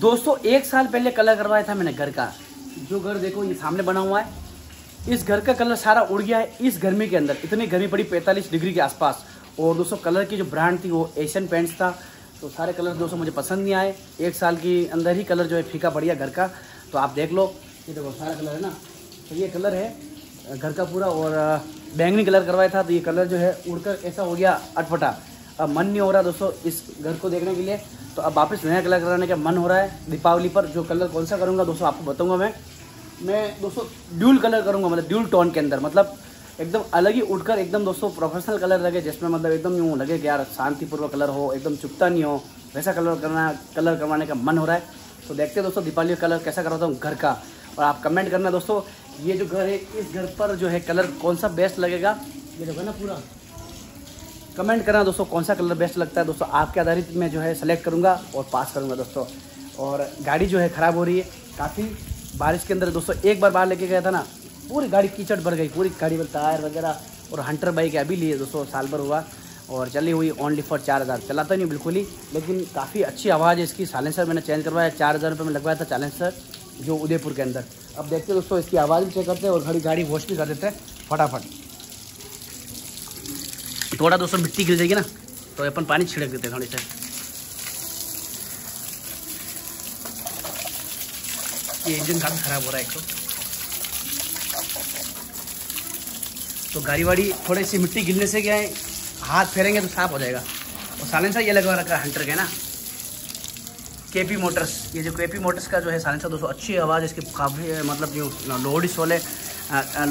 दोस्तों, एक साल पहले कलर करवाया था मैंने घर का। जो घर देखो, ये सामने बना हुआ है। इस घर का कलर सारा उड़ गया है, इस गर्मी के अंदर। इतनी गर्मी पड़ी 45 डिग्री के आसपास। और दोस्तों, कलर की जो ब्रांड थी वो एशियन पेंट्स था। तो सारे कलर दोस्तों, मुझे पसंद नहीं आए। एक साल के अंदर ही कलर जो है फीका बढ़िया घर का। तो आप देख लो, ये देखो, सारा कलर है ना। तो ये कलर है, घर का पूरा। और बैंगनी कलर करवाया था तो ये कलर जो है उड़कर ऐसा हो गया अटपटा। अब मन नहीं हो रहा दोस्तों इस घर को देखने के लिए। तो अब वापस नया कलर कराने का मन हो रहा है दीपावली पर। जो कलर कौन सा करूँगा दोस्तों आपको बताऊँगा मैं। मैं दोस्तों ड्यूल कलर करूँगा मतलब ड्यूल टोन के अंदर। मतलब एकदम अलग ही उठकर एकदम दोस्तों प्रोफेशनल कलर लगे, जिसमें मतलब एकदम यूँ लगे कि यार शांतिपूर्वक कलर हो, एकदम चुपता नहीं हो, वैसा कलर करना, कलर करवाने का मन हो रहा है। तो देखते हैं दोस्तों दीपावली का कलर कैसा करवाता हूँ घर का। और आप कमेंट करना दोस्तों, ये जो घर है, इस घर पर जो है कलर कौन सा बेस्ट लगेगा? ये देखो ना पूरा। कमेंट करना दोस्तों, कौन सा कलर बेस्ट लगता है? दोस्तों, आपके आधारित मैं जो है सेलेक्ट करूँगा और पास करूँगा दोस्तों। और गाड़ी जो है ख़राब हो रही है। काफ़ी बारिश के अंदर दोस्तों, एक बार बाहर लेके गया था ना, पूरी गाड़ी कीचड़ भर गई, पूरी गाड़ी में टायर वगैरह और हंटर बाइक अभी लिए दोस्तों, साल भर हुआ। और चली हुई ओनली फॉर चार हज़ार। चलाता नहीं बिल्कुल ही, लेकिन काफ़ी अच्छी आवाज़ है इसकी। साइलेंसर मैंने चेंज करवाया, चार हज़ार रुपये में लगवाया था साइलेंसर जो उदयपुर के अंदर। अब देखते हैं दोस्तों, इसकी आवाज़ भी चेक करते हैं और घड़ी गाड़ी वॉश भी कर देते हैं, फटाफट। थोड़ा दोस्तों मिट्टी गिर जाएगी ना तो अपन पानी छिड़क देते थोड़ी से। ये इंजन काफ़ी ख़राब हो रहा है एक तो। तो गाड़ी वाड़ी थोड़ी सी मिट्टी गिरने से क्या है, हाथ फेरेंगे तो साफ़ हो जाएगा। और साइलेंसर ये लगवा रखा है हंटर के ना। केपी मोटर्स ये जो केपी मोटर्स का जो है साइलेंसर दोस्तों, अच्छी आवाज़ इसकी काफ़ी मतलब जो लोडी सोल है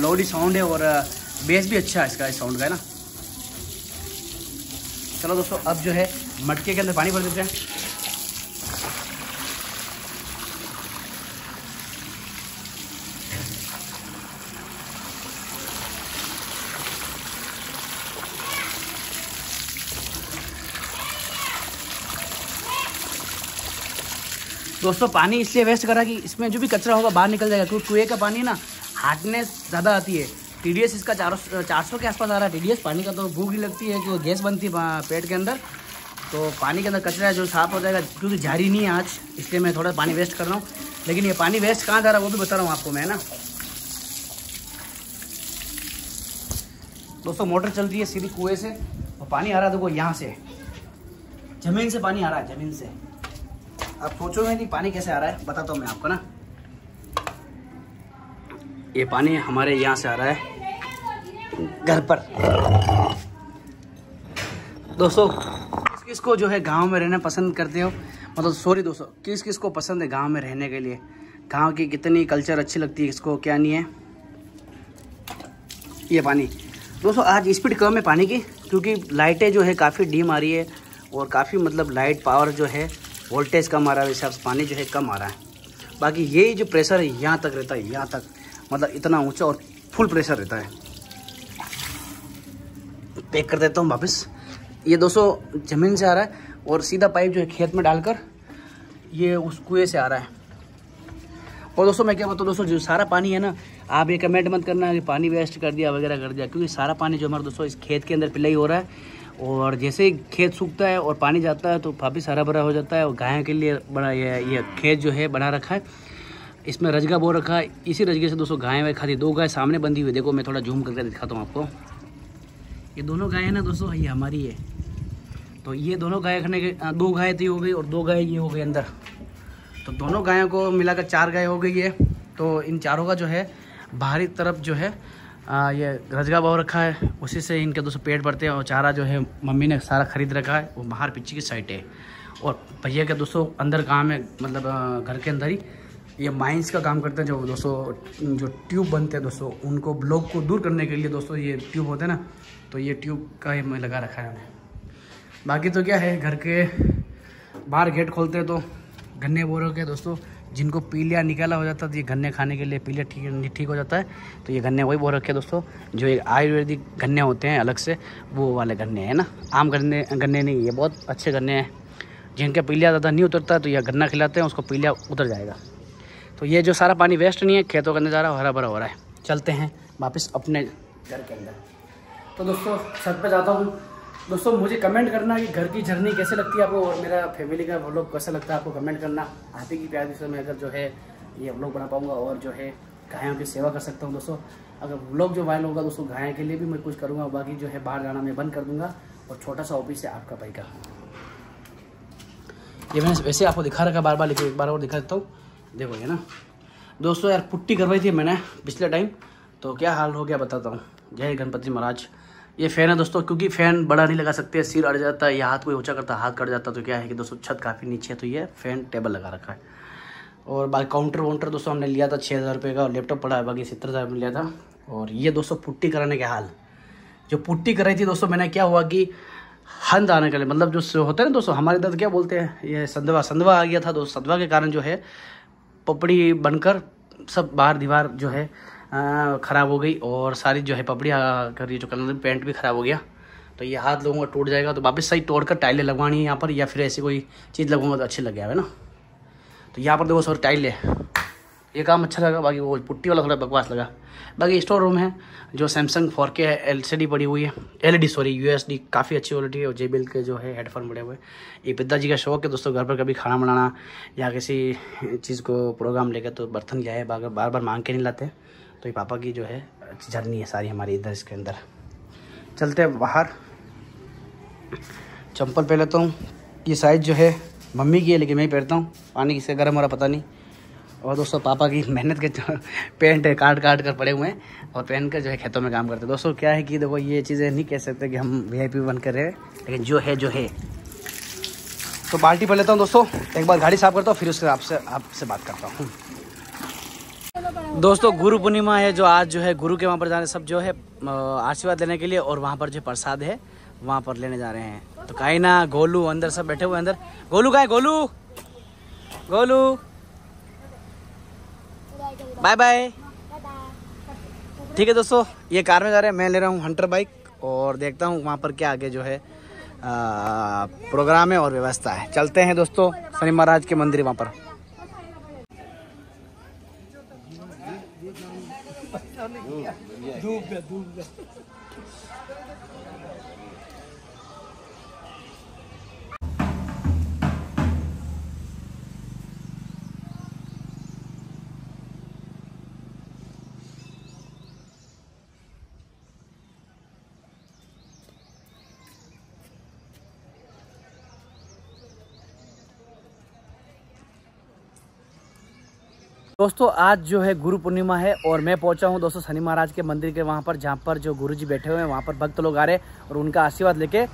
लोडी साउंड है और बेस भी अच्छा है इसका, इस साउंड का है ना। चलो दोस्तों, अब जो है मटके के अंदर पानी भर देते हैं। दोस्तों, पानी इसलिए वेस्ट करा कि इसमें जो भी कचरा होगा बाहर निकल जाएगा, क्योंकि कुएँ का पानी ना हार्डनेस ज़्यादा आती है। टी डी एस इसका चार चार सौ के आसपास आ रहा है। टी पानी का तो भूख ही लगती है कि वो गैस बनती है पेट के अंदर। तो पानी के अंदर कचरा जो साफ़ हो जाएगा, क्योंकि जारी नहीं है आज, इसलिए मैं थोड़ा पानी वेस्ट कर रहा हूँ। लेकिन ये पानी वेस्ट कहाँ जा रहा है, वो भी बता रहा हूँ आपको मैं ना? दोस्तों, मोटर चल रही है सीधी कुएँ से, और पानी आ रहा है, देखो, यहाँ से। ज़मीन से पानी आ रहा है, ज़मीन से। अब सोचोगे नहीं पानी कैसे आ रहा है, बताता हूँ मैं आपको ना। ये पानी हमारे यहाँ से आ रहा है। घर पर। दोस्तों, किस किस को जो है गाँव में रहना पसंद करते हो? मतलब सॉरी दोस्तों, किस किस को पसंद है गाँव में रहने के लिए? गाँव की कितनी कल्चर अच्छी लगती है इसको क्या नहीं है? ये पानी। दोस्तों, आज स्पीड कम है पानी की, क्योंकि लाइटें जो है काफ़ी डीम आ रही है और काफ़ी मतलब लाइट पावर जो है वोल्टेज कम आ रहा है हिसाब से पानी जो है कम आ रहा है। बाकी यही जो प्रेशर है, यहाँ तक रहता है, यहाँ तक। मतलब इतना ऊँचा और फुल प्रेशर रहता है। पैक कर देता हूँ वापस। ये दोस्तों, ज़मीन से आ रहा है और सीधा पाइप जो है खेत में डालकर ये उस कुएँ से आ रहा है। और दोस्तों, मैं क्या बताऊँ, दोस्तों, जो सारा पानी है ना, आप ये कमेंट मत करना कि पानी वेस्ट कर दिया, वगैरह कर दिया, क्योंकि सारा पानी जो हमारा दोस्तों, इस खेत के अंदर पिलाई हो रहा है। और जैसे ही खेत सूखता है और पानी जाता है तो वापिस हरा भरा हो जाता है और गायों के लिए बड़ा ये ये खेत जो है बना रखा है। इसमें रजगा बो रखा है। इसी रजगे से दोस्तों गायें वाय खाती दो गाय सामने बंधी हुई देखो मैं थोड़ा जूम करके दिखाता हूँ आपको। ये दोनों गाय है ना दोस्तों? ये हमारी है। तो ये दोनों गाय खाने के दो गाय थी हो गई और दो गाय ये हो गई अंदर। तो दोनों गायों को मिलाकर चार गाय हो गई है तो इन चारों का जो है बाहरी तरफ़ जो है आ, ये रजगा भाव रखा है। उसी से इनके दोस्तों पेट भरते हैं और चारा जो है मम्मी ने सारा ख़रीद रखा है। वो बाहर पीछे की साइड है। और भैया के दोस्तों अंदर काम है मतलब घर के अंदर ही। ये माइंस का काम करते हैं जो दोस्तों, जो ट्यूब बनते हैं दोस्तों, उनको ब्लॉक को दूर करने के लिए दोस्तों ये ट्यूब होते हैं ना तो ये ट्यूब का ही मैं लगा रखा है उन्हें। बाकी तो क्या है, घर के बाहर गेट खोलते हैं तो गन्ने बोरों के दोस्तों, जिनको पीलिया निकाला हो जाता है तो ये गन्ने खाने के लिए पीलिया ठीक ठीक हो जाता है। तो ये गन्ने वही बोल रखे दोस्तों, जो एक आयुर्वेदिक गन्ने होते हैं अलग से, वो वाले गन्ने हैं ना। आम गन्ने गन्ने नहीं, ये बहुत अच्छे गन्ने हैं। जिनका पीलिया ज़्यादा नहीं उतरता है तो यह गन्ना खिलाते हैं, उसको पीलिया उतर जाएगा। तो ये जो सारा पानी वेस्ट नहीं है, खेतों के अंदर जा रहा है हरा भरा हो रहा है। चलते हैं वापस अपने घर के अंदर। तो दोस्तों, छत पर जाता हूँ। दोस्तों, मुझे कमेंट करना कि घर की जर्नी कैसे लगती है आपको और मेरा फैमिली का व्लॉग कैसा लगता है आपको कमेंट करना। आप ही की प्यार से मैं अगर जो है, ये व्लॉग बना पाऊँगा और जो है, गायों की सेवा कर सकता हूँ दोस्तों। अगर व्लॉग जो वायरल होगा दोस्तों, गायों के लिए भी मैं कुछ करूँगा, बाकी जो है बाहर जाना मैं बंद कर दूँगा और छोटा सा ऑफ़िस है आपका भाई का। ये मैंने वैसे आपको दिखा रखा बार बार लेकिन एक बार और दिखा देता हूँ। देखो ये ना। दोस्तों यार, पुट्टी करवाई थी मैंने पिछले टाइम। तो क्या हाल हो गया बताता हूँ। जय गणपति महाराज। ये फ़ैन है दोस्तों, क्योंकि फ़ैन बड़ा नहीं लगा सकते, सिर अड़ जाता है, या हाथ कोई ऊँचा करता हाथ कट जाता तो क्या है कि दोस्तों, छत काफ़ी नीचे है तो ये फ़ैन टेबल लगा रखा है। और बाकी काउंटर वाउंटर दोस्तों हमने लिया था छः हज़ार रुपये का, और लैपटॉप पड़ा है, बाकी सत्तर हज़ार में लिया था। और ये दोस्तों पुट्टी कराने के हाल। जो पुट्टी कराई थी दोस्तों, मैंने क्या हुआ कि हंद आने के लिए मतलब जो होता है ना दोस्तों, हमारे इधर क्या बोलते हैं, ये संधवा संधवा आ गया था दोस्तों, संधवा के कारण जो है पपड़ी बनकर सब बाहर दीवार जो है ख़राब हो गई और सारी जो है पपड़ी कर जो कलर पेंट भी ख़राब हो गया। तो ये हाथ लोगों का टूट जाएगा तो वापस सही तोड़कर टाइलें लगवानी है यहाँ पर, या फिर ऐसी कोई चीज़ लगवाऊँगा तो अच्छी लग गया, है ना? तो यहाँ पर देखो, सर, टाइल। ये काम अच्छा लगा, बाकी वो पुट्टी वाला थोड़ा बकवास लगा। बाकी स्टोर रूम है, जो सैमसंग फोर के एल पड़ी हुई है। L sorry U S D काफ़ी अच्छी क्वालिटी है, और जेबिल के जो है हेडफोन बड़े हुए। ये पिताजी का शौक है दोस्तों, घर पर कभी खाना बनाना, या किसी चीज़ को प्रोग्राम लेकर तो बर्तन लिया है बार बार मांग के नहीं लाते। तो ये पापा की जो है जर्नी है सारी हमारी इधर, इसके अंदर। चलते हैं बाहर। चंपल पहन लेता हूँ। ये साइज़ जो है, मम्मी की है, लेकिन मैं ही पहनता हूँ। पानी किससे गर्म हो रहा पता नहीं। और दोस्तों, पापा की मेहनत के पेंट काट काट कर पड़े हुए हैं और पहन कर जो है खेतों में काम करते हैं। दोस्तों, क्या है कि देखो, ये चीज़ें नहीं कह सकते कि हम वी आई पी बन कर रहे हैं लेकिन जो है जो है। तो बाल्टी पढ़ लेता हूँ दोस्तों, एक बार गाड़ी साफ़ करता हूँ, फिर उसके आपसे आपसे बात करता हूँ। दोस्तों, गुरु पूर्णिमा है जो आज जो है गुरु के वहाँ पर जाने, सब जो है आशीर्वाद लेने के लिए और वहाँ पर जो प्रसाद है, वहाँ पर लेने जा रहे हैं। तो कहीं ना गोलू, अंदर सब बैठे हुए अंदर। गोलू का है गोलू! गोलू! बाय बाय ठीक है दोस्तों ये कार में जा रहे हैं। मैं ले रहा हूँ हंटर बाइक और देखता हूँ वहाँ पर क्या आगे जो है आ, प्रोग्राम है और व्यवस्था है। चलते हैं दोस्तों शनि महाराज के मंदिर वहाँ पर। धूप धूप दोस्तों, आज जो है गुरु पूर्णिमा है और मैं पहुँचा हूँ दोस्तों शनि महाराज के मंदिर के वहाँ पर, जहाँ पर जो गुरु जी बैठे हुए हैं, वहाँ पर भक्त लोग आ रहे हैं और उनका आशीर्वाद लेके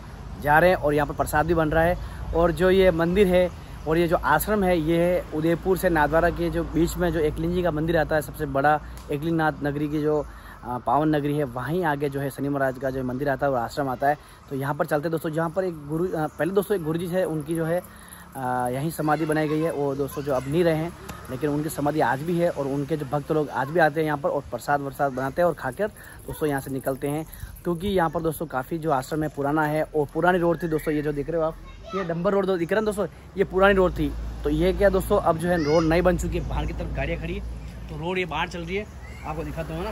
जा रहे हैं और यहाँ पर प्रसाद भी बन रहा है। और जो ये मंदिर है और ये जो आश्रम है, ये है उदयपुर से नादवारा के जो बीच में जो एकलिंग जी का मंदिर आता है, सबसे बड़ा एकलिंग नाथ नगरी की जो पावन नगरी है, वहीं आगे जो है शनि महाराज का जो मंदिर आता है और आश्रम आता है। तो यहाँ पर चलते दोस्तों, जहाँ पर एक गुरु पहले दोस्तों एक गुरु जी है, उनकी जो है यहीं समाधि बनाई गई है। वो दोस्तों जो अब नहीं रहे हैं, लेकिन उनकी समाधि आज भी है और उनके जो भक्त लोग आज भी आते हैं यहाँ पर और प्रसाद वरसाद बनाते हैं और खाकर दोस्तों यहाँ से निकलते हैं। क्योंकि यहाँ पर दोस्तों काफ़ी जो आश्रम है पुराना है और पुरानी रोड थी दोस्तों, ये जो दिख रहे हो आप, ये डंबर रोड दिख रहे हैं दोस्तों? ये पुरानी रोड थी। तो ये क्या दोस्तों, अब जो है रोड नहीं बन चुकी है, बाहर की तरफ़ गाड़ियाँ खड़ी तो रोड ये बाहर चल रही है। आपको दिखाता हूँ ना।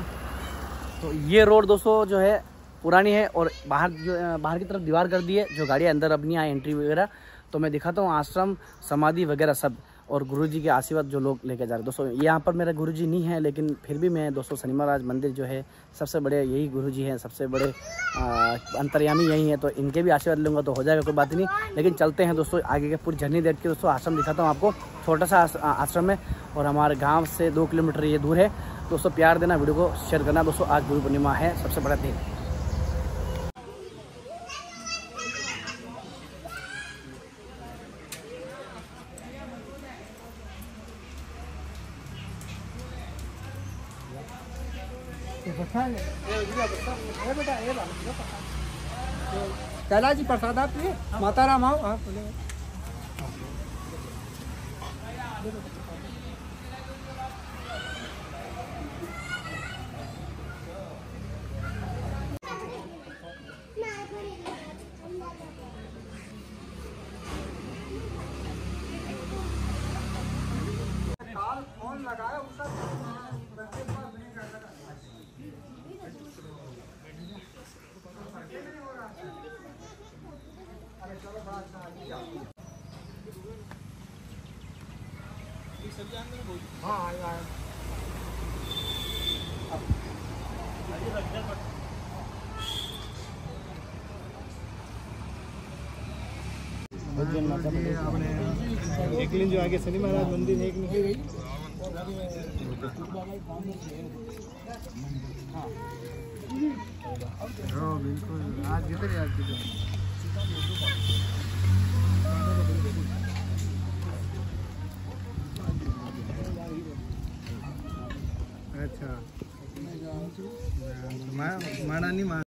तो ये रोड दोस्तों जो है पुरानी है और बाहर जो बाहर की तरफ़ दीवार कर दी है, जो गाड़ियाँ अंदर अब नहीं आए एंट्री वगैरह। तो मैं दिखाता हूँ, आश्रम, समाधि वगैरह सब, और गुरु जी के आशीर्वाद जो लोग लेके जा रहे हैं। दोस्तों, यहाँ पर मेरा गुरु जी नहीं है, लेकिन फिर भी मैं, दोस्तों, शनि मंदिर जो है, सबसे बड़े यही गुरु जी हैं, सबसे बड़े अंतर्यामी यही हैं तो इनके भी आशीर्वाद लूँगा तो हो जाएगा, कोई बात नहीं। लेकिन चलते हैं, दोस्तों, आगे के पूरी जर्नी देख के, दोस्तों, आश्रम दिखाता हूँ आपको, छोटा सा आश्रम है, और हमारे गाँव से दो किलोमीटर ये दूर है। दोस्तों, प्यार देना, वीडियो को शेयर करना, दोस्तों, आज गुरु पूर्णिमा है, सबसे बड़ा दिन। कैलाश जी प्रसाद आप माता राम आओ। आप हाँ आएगा आएगा एकलिन जो आगे शनि महाराज मंदिर है एक नहीं। हाँ बिल्कुल। आज कितने आज कितने अच्छा माड़ा नहीं माड़ा